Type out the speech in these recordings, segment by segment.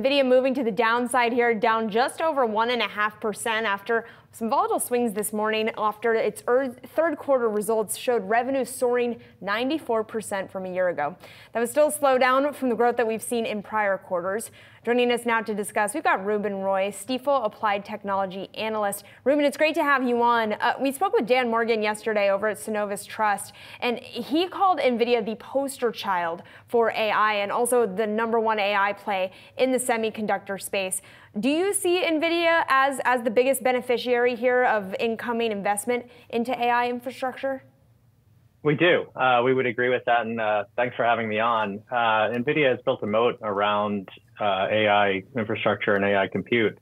NVIDIA moving to the downside here, down just over 1.5% after some volatile swings this morning after its er, third quarter results showed revenue soaring 94% from a year ago. That was still a slowdown from the growth that we've seen in prior quarters. Joining us now to discuss, we've got Ruben Roy, Stifel Applied Technology Analyst. Ruben, it's great to have you on. Uh, we spoke with Dan Morgan yesterday over at Synovus Trust, and he called NVIDIA the poster child for AI and also the number one AI play in the semiconductor space. Do you see NVIDIA as, as the biggest beneficiary here of incoming investment into AI infrastructure? We do. Uh, we would agree with that, and uh, thanks for having me on. Uh, NVIDIA has built a moat around uh, AI infrastructure and AI compute,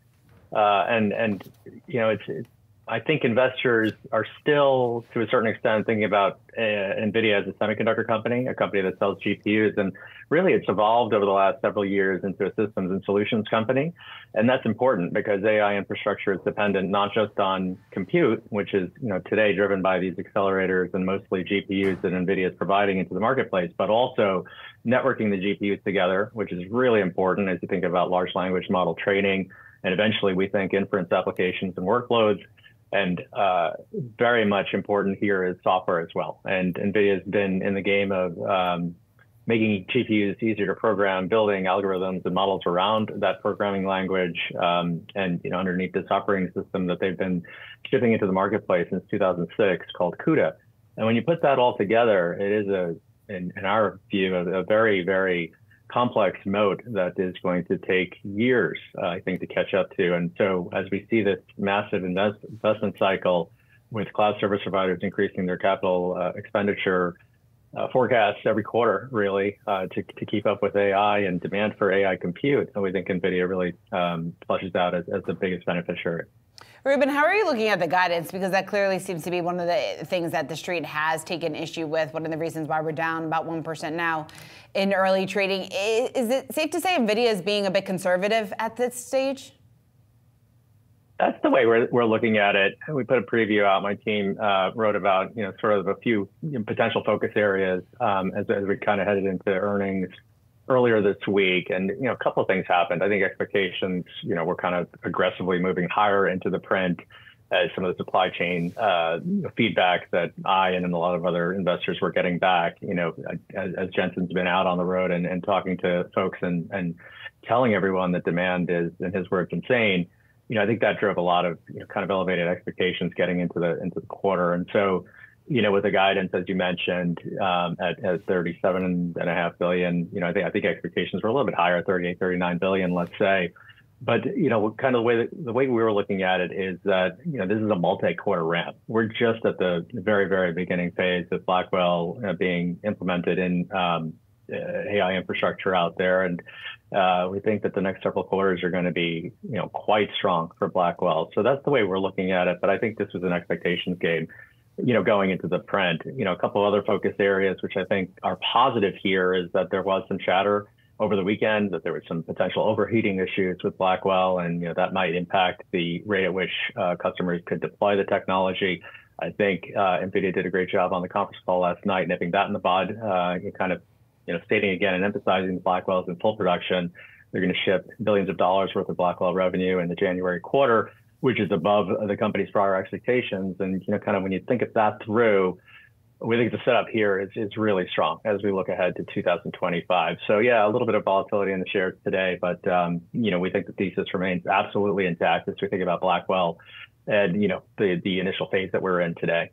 uh, and and you know it's, it's I think investors are still, to a certain extent, thinking about uh, NVIDIA as a semiconductor company, a company that sells GPUs. And really, it's evolved over the last several years into a systems and solutions company. And that's important because AI infrastructure is dependent not just on compute, which is you know, today driven by these accelerators and mostly GPUs that NVIDIA is providing into the marketplace, but also networking the GPUs together, which is really important as you think about large language model training. And eventually, we think inference applications and workloads. And uh, very much important here is software as well. And NVIDIA has been in the game of um, making GPUs easier to program, building algorithms and models around that programming language, um, and you know underneath this operating system that they've been shipping into the marketplace since 2006 called CUDA. And when you put that all together, it is a, in, in our view, a, a very, very complex moat that is going to take years, uh, I think, to catch up to. And so as we see this massive invest investment cycle with cloud service providers increasing their capital uh, expenditure uh, forecasts every quarter, really, uh, to, to keep up with AI and demand for AI compute, and we think NVIDIA really um, flushes out as, as the biggest beneficiary. Ruben, how are you looking at the guidance? Because that clearly seems to be one of the things that the street has taken issue with. One of the reasons why we're down about 1% now in early trading. Is it safe to say NVIDIA is being a bit conservative at this stage? That's the way we're, we're looking at it. We put a preview out. My team uh, wrote about, you know, sort of a few potential focus areas um, as, as we kind of headed into earnings earlier this week, and you know, a couple of things happened. I think expectations, you know, were kind of aggressively moving higher into the print as some of the supply chain uh, feedback that I and a lot of other investors were getting back. You know, as, as Jensen's been out on the road and, and talking to folks and and telling everyone that demand is, in his words, insane. You know, I think that drove a lot of you know, kind of elevated expectations getting into the into the quarter, and so you know, with the guidance, as you mentioned, um, at, at 37 and a half billion, you know, I think, I think expectations were a little bit higher, 38, 39 billion, let's say. But, you know, kind of the way that, the way we were looking at it is that, you know, this is a multi-quarter ramp. We're just at the very, very beginning phase of Blackwell uh, being implemented in um, uh, AI infrastructure out there. And we think that the next several quarters are going to be, you know, quite strong for Blackwell. So that's the way we're looking at it. But I think this was an expectations game you know, going into the print. You know, a couple of other focus areas, which I think are positive here, is that there was some chatter over the weekend that there was some potential overheating issues with Blackwell, and you know that might impact the rate at which uh, customers could deploy the technology. I think uh, NVIDIA did a great job on the conference call last night, nipping that in the bud, uh, kind of, you know, stating again and emphasizing the Blackwell is in full production. They're going to ship billions of dollars worth of Blackwell revenue in the January quarter which is above the company's prior expectations. And you know, kind of when you think of that through, we think the setup here is is really strong as we look ahead to 2025. So yeah, a little bit of volatility in the shares today, but um, you know, we think the thesis remains absolutely intact as we think about Blackwell and you know the the initial phase that we're in today.